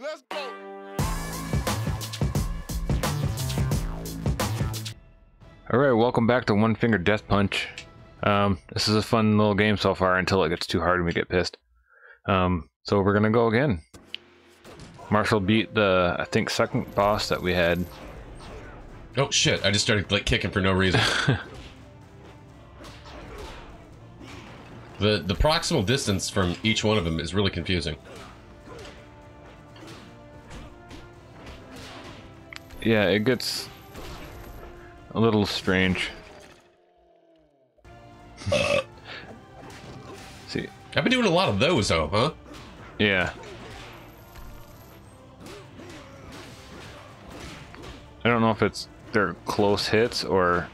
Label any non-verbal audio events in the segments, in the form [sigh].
Let's go. Alright, welcome back to One Finger Death Punch. Um, this is a fun little game so far until it gets too hard and we get pissed. Um, so we're gonna go again. Marshall beat the, I think, second boss that we had. Oh shit! I just started like kicking for no reason. [laughs] the the proximal distance from each one of them is really confusing. Yeah, it gets a little strange. [laughs] See, I've been doing a lot of those though, huh? yeah. I don't know if it's they're close hits or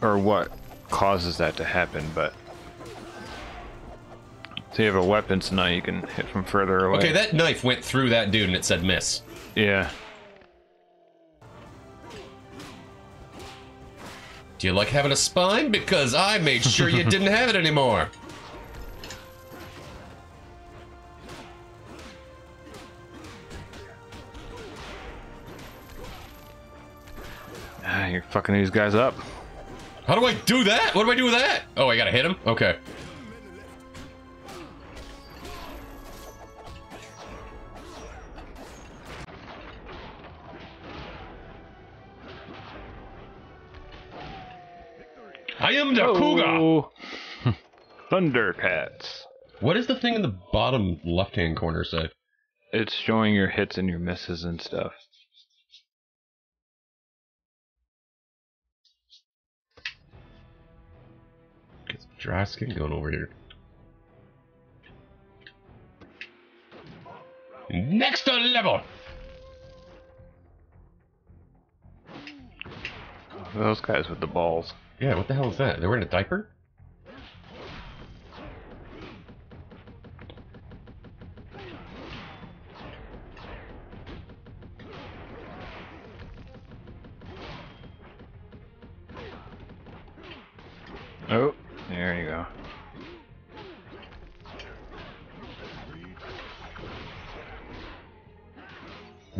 or what causes that to happen, but so you have a weapon, so now you can hit from further away. Okay, that knife went through that dude and it said miss. yeah. Do you like having a spine? Because I made sure you didn't have it anymore. Ah, you're fucking these guys up. How do I do that? What do I do with that? Oh, I gotta hit him? Okay. Thundercats. What does the thing in the bottom left-hand corner say? It's showing your hits and your misses and stuff. Get some dry skin going over here. Next level. Those guys with the balls. Yeah, what the hell is that? They were in a diaper?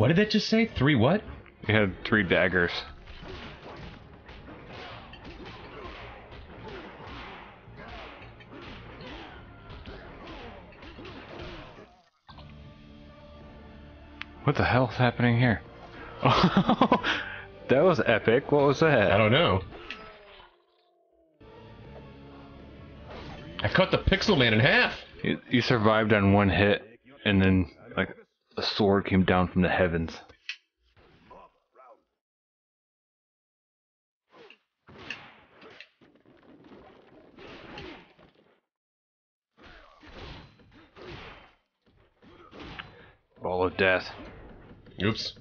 What did that just say? Three what? You had three daggers. What the hell's happening here? Oh, [laughs] that was epic. What was that? I don't know. I cut the Pixel Man in half. You, you survived on one hit, and then a sword came down from the heavens. Ball of death. Oops.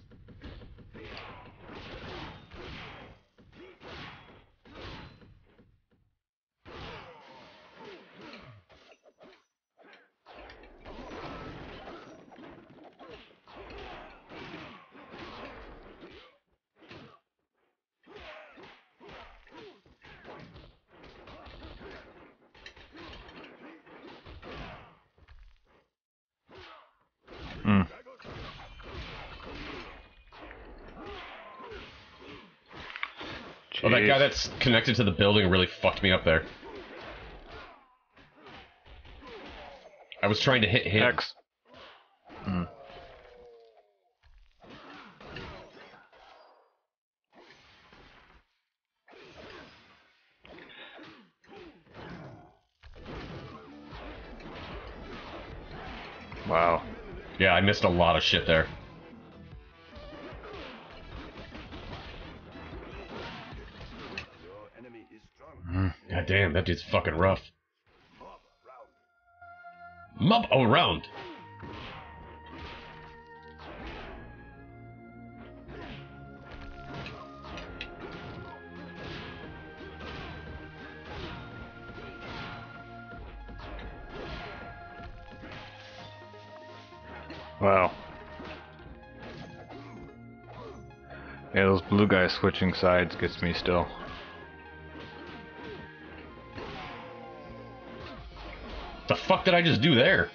Hmm. Oh, that guy that's connected to the building really fucked me up there. I was trying to hit him. I missed a lot of shit there. Mm, God damn, that dude's fucking rough. Mob around. Blue guys switching sides gets me still. The fuck did I just do there?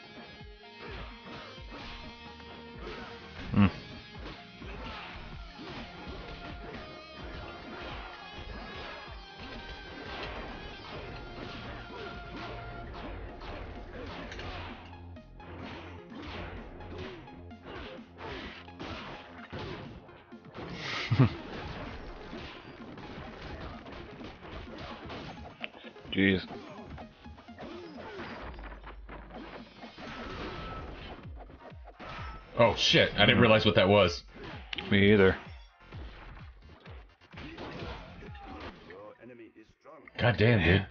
Shit! I didn't mm-hmm. realize what that was. Me either. God damn, dude.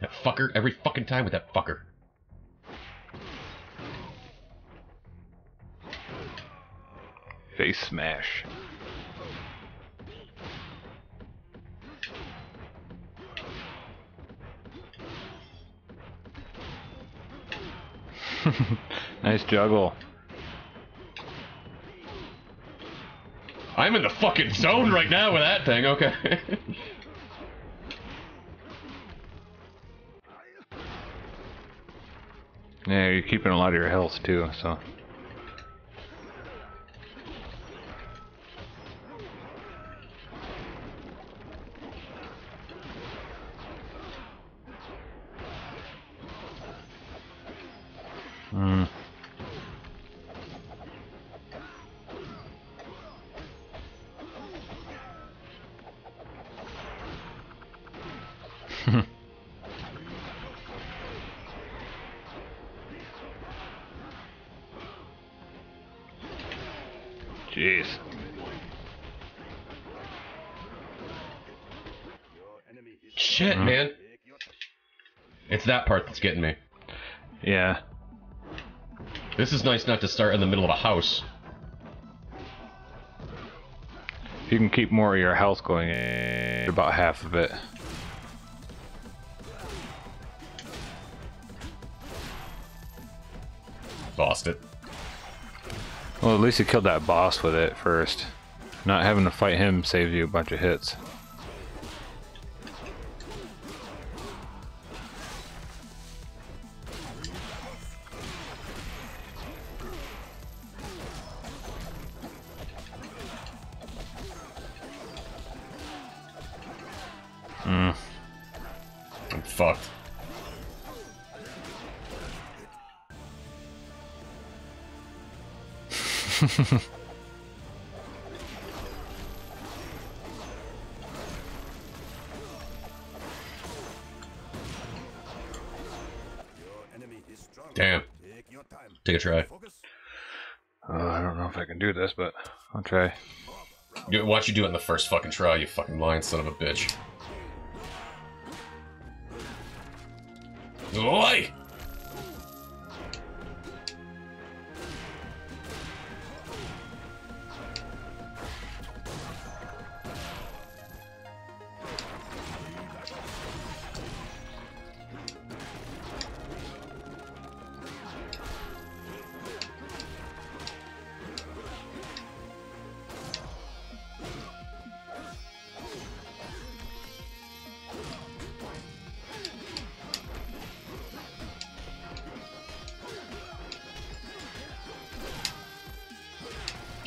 That fucker every fucking time with that fucker. Face smash. [laughs] nice juggle. I'm in the fucking zone right now with that thing, okay. [laughs] Yeah, you're keeping a lot of your health too, so. Jeez. Shit, man. It's that part that's getting me. Yeah. This is nice not to start in the middle of a house. If you can keep more of your health going, about half of it. Lost it. Well, at least you killed that boss with it first. Not having to fight him saves you a bunch of hits. Hmm. I'm fucked. [laughs] Damn. Take a try. Oh, I don't know if I can do this, but I'll try. You- Why don't you do it in the first fucking try, you fucking lying son of a bitch? Oi!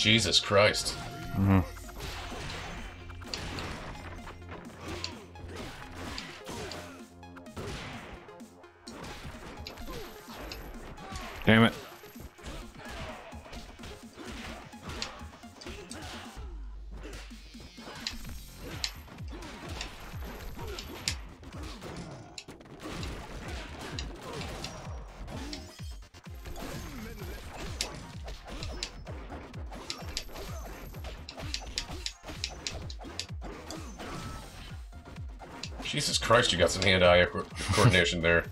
Jesus Christ. Damn Jesus Christ, you got some hand-eye co- coordination there.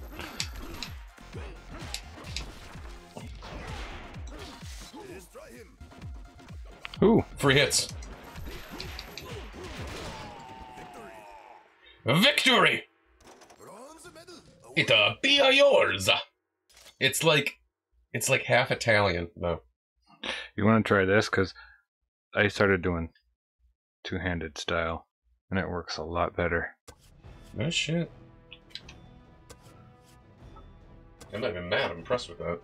Ooh, Free hits. Victory! It'll be yours. It's like, it's like half Italian. No. you want to try this? Because I started doing two-handed style, and it works a lot better. No shit. I'm not even mad. I'm impressed with that.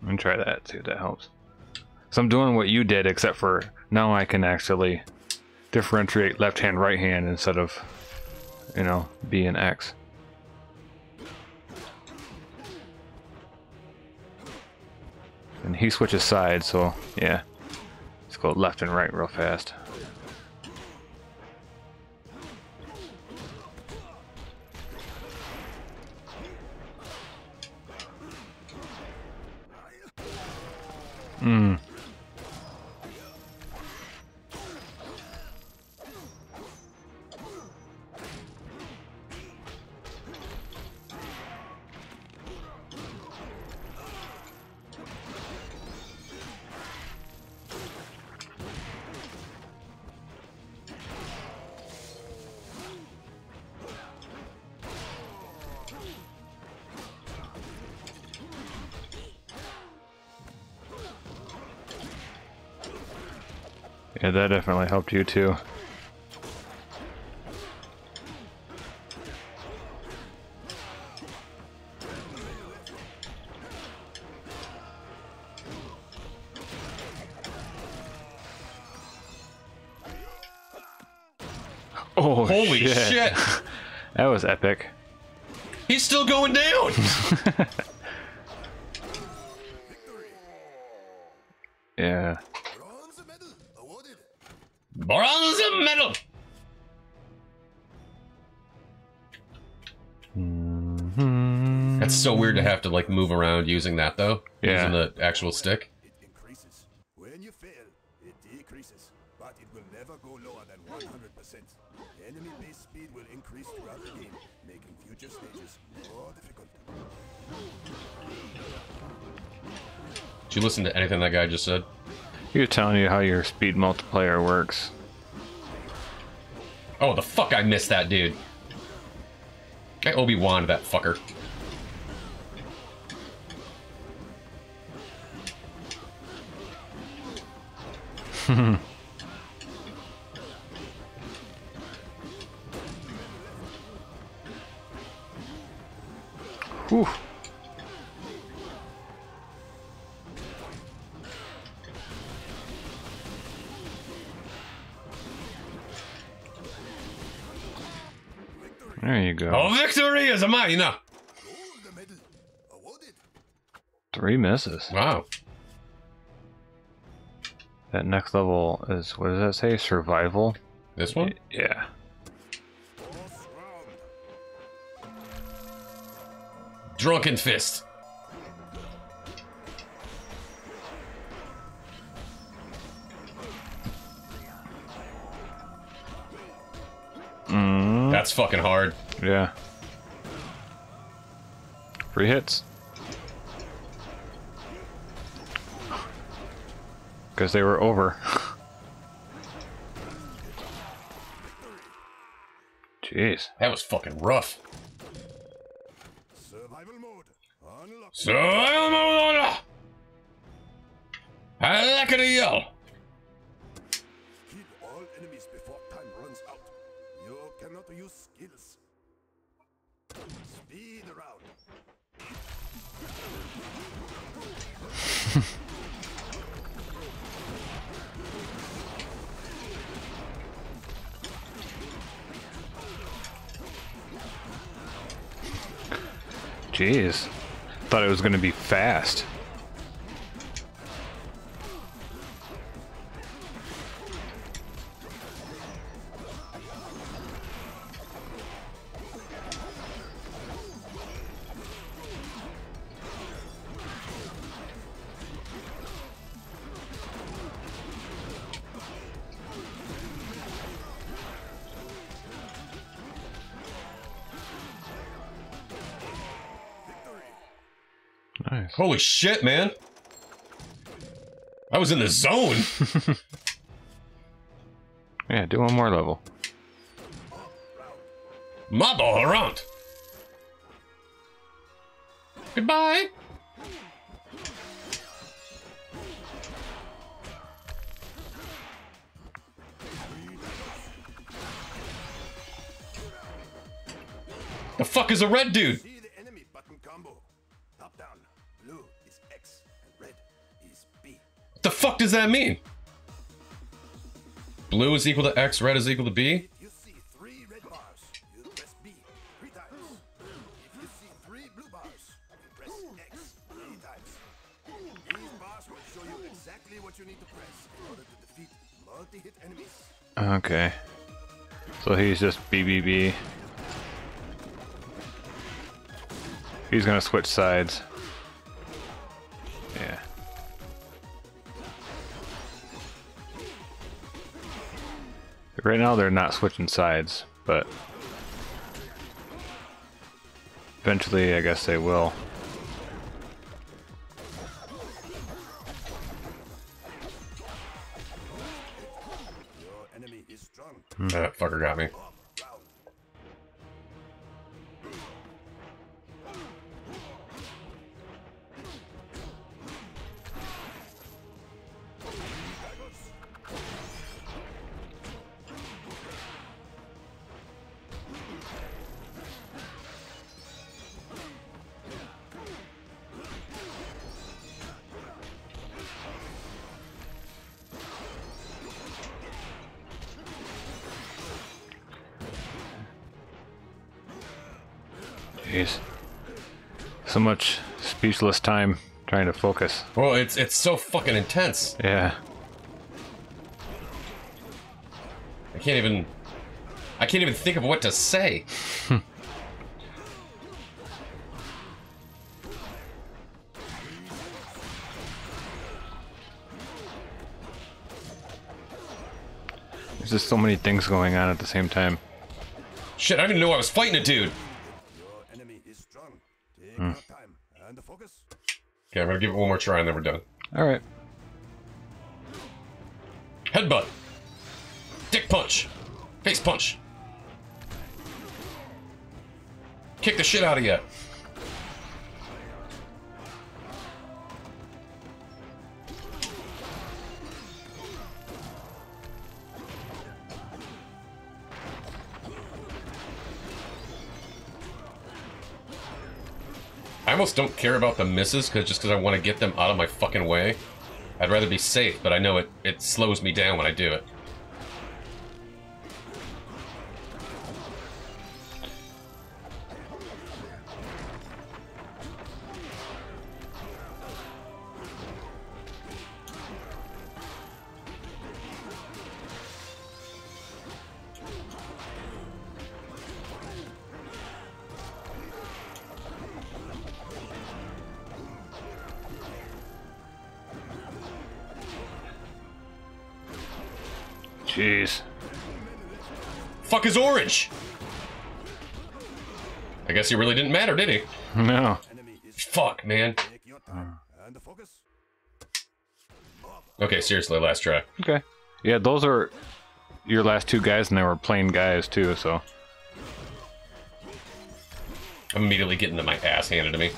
I'm gonna try that, see if that helps. So I'm doing what you did, except for now I can actually differentiate left hand, right hand instead of, you know, B and X. And he switches sides, so yeah. Let's go left and right real fast. Mm. Yeah, that definitely helped you too. Oh, Holy shit. [laughs] that was epic. He's still going down. [laughs] That's so weird to have to like move around using that though. Yeah. Using the actual stick. It increases. When you fail, it decreases, but it will never go lower than 100%. Enemy base speed will increase throughout the game, making future stages more difficult. Did you listen to anything that guy just said? He was telling you how your speed multiplier works. Oh, the fuck I missed that dude. I Obi-Wan that fucker. Whew. There you go. Oh, victory is mine! Gold medal awarded. Three misses. Wow. That next level is, what does that say? Survival? This one? Yeah. Drunken Fist. Mm, That's fucking hard. yeah. Three hits. Because they were over. Jeez. That was fucking rough. Survival mode unlocked. Survival So I like it yell. Kill all enemies before time runs out. You cannot use skills. Speed around. [laughs] Jeez. Thought it was going to be fast. Nice. Holy shit, man. I was in the zone. [laughs] Yeah, do one more level. My ball around. Goodbye. The fuck is a red dude? Does that mean? Blue is equal to X, red is equal to B? If you see three red bars, you press B right now they're not switching sides, but eventually I guess they will. Jeez. So much speechless time trying to focus. Well, it's it's so fucking intense. Yeah. I can't even. I can't even think of what to say. [laughs] There's just so many things going on at the same time. Shit, I didn't know I was fighting a dude. Your enemy is strong. Take Hmm. your time and focus. Okay, I'm gonna give it one more try and then we're done. Alright. Headbutt. Dick punch. Face punch. Kick the shit out of you. Almost don't care about the misses cause just because I want to get them out of my fucking way. I'd rather be safe, but I know it, it slows me down when I do it. Jeez. Fuck is orange? I guess he really didn't matter, did he? No. Fuck, man. take your time and focus. Okay, seriously, last try. Okay. Yeah, those are your last two guys, and they were plain guys too, so. I'm immediately getting to my ass handed to me.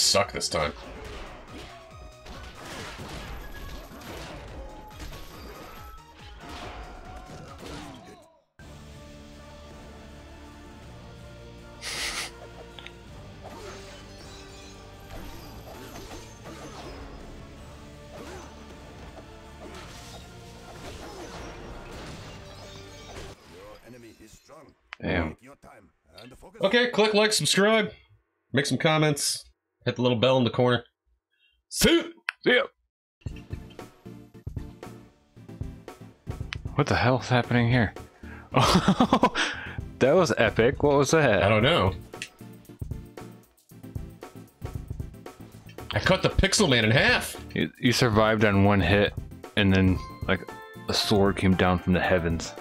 Suck this time. Your enemy is strong. Damn. Take your time and focus. Okay, click like, subscribe, make some comments, hit the little bell in the corner. See See ya. What the hell's happening here? Oh, [laughs] that was epic. What was that? I don't know. I cut the Pixel Man in half. You, you survived on one hit, and then like a sword came down from the heavens.